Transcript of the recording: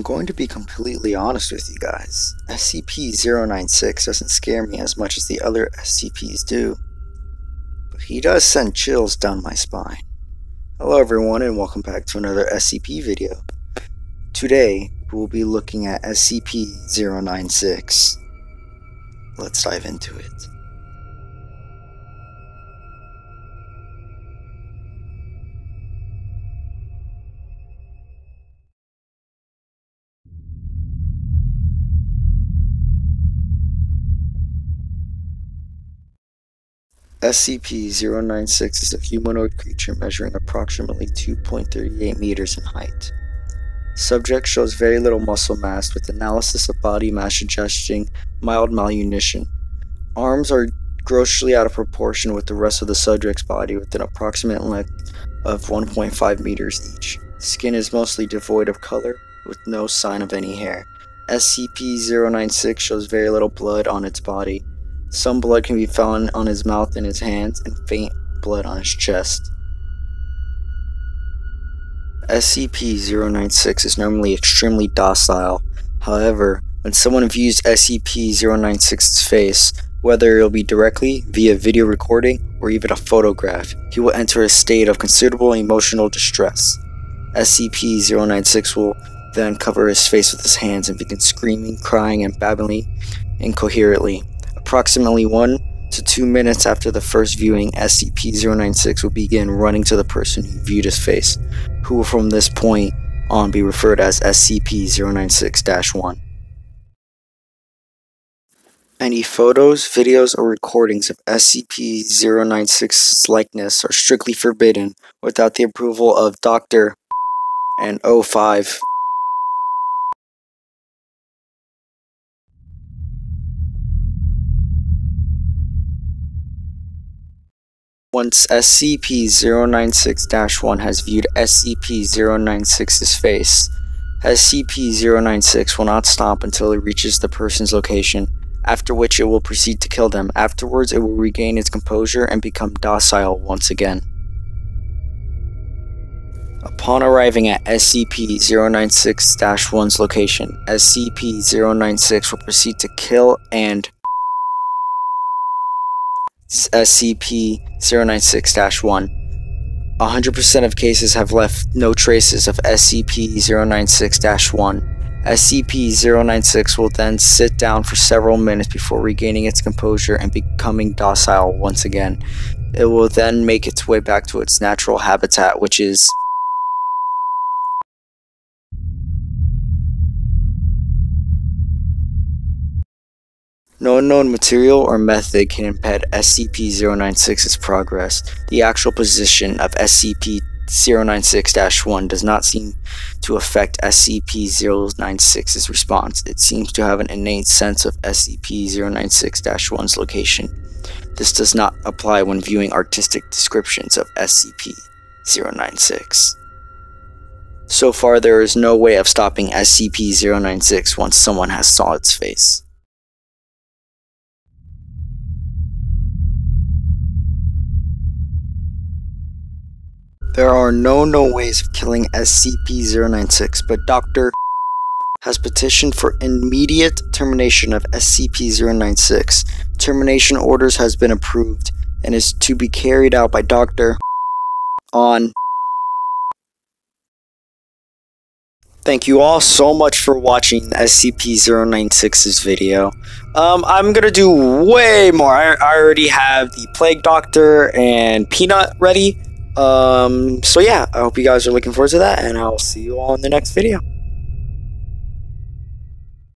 I'm going to be completely honest with you guys. SCP-096 doesn't scare me as much as the other SCPs do. But he does send chills down my spine. Hello everyone and welcome back to another SCP video. Today, we'll be looking at SCP-096. Let's dive into it. SCP-096 is a humanoid creature measuring approximately 2.38 meters in height. Subject shows very little muscle mass with analysis of body mass suggesting mild malnutrition. Arms are grossly out of proportion with the rest of the subject's body with an approximate length of 1.5 meters each. Skin is mostly devoid of color with no sign of any hair. SCP-096 shows very little blood on its body. Some blood can be found on his mouth and his hands, and faint blood on his chest. SCP-096 is normally extremely docile. However, when someone views SCP-096's face, whether it'll be directly, via video recording, or even a photograph, he will enter a state of considerable emotional distress. SCP-096 will then cover his face with his hands and begin screaming, crying, and babbling incoherently. Approximately 1 to 2 minutes after the first viewing, SCP-096 will begin running to the person who viewed his face, who will from this point on be referred as SCP-096-1. Any photos, videos, or recordings of SCP-096's likeness are strictly forbidden without the approval of Dr. and O5 Once SCP-096-1 has viewed SCP-096's face, SCP-096 will not stop until it reaches the person's location, after which it will proceed to kill them. Afterwards, it will regain its composure and become docile once again. Upon arriving at SCP-096-1's location, SCP-096 will proceed to kill and SCP-096-1. Uh, 100% of cases have left no traces of SCP-096-1. SCP-096 will then sit down for several minutes before regaining its composure and becoming docile once again. It will then make its way back to its natural habitat, which is No unknown material or method can impede SCP-096's progress. The actual position of SCP-096-1 does not seem to affect SCP-096's response. It seems to have an innate sense of SCP-096-1's location. This does not apply when viewing artistic descriptions of SCP-096. So far, there is no way of stopping SCP-096 once someone has saw its face. There are no known ways of killing SCP-096, but Dr. has petitioned for immediate termination of SCP-096. Termination orders has been approved and is to be carried out by Dr. on Thank you all so much for watching SCP-096's video. Um, I'm gonna do way more. I, I already have the Plague Doctor and Peanut ready. Um, so yeah, I hope you guys are looking forward to that, and I'll see you all in the next video.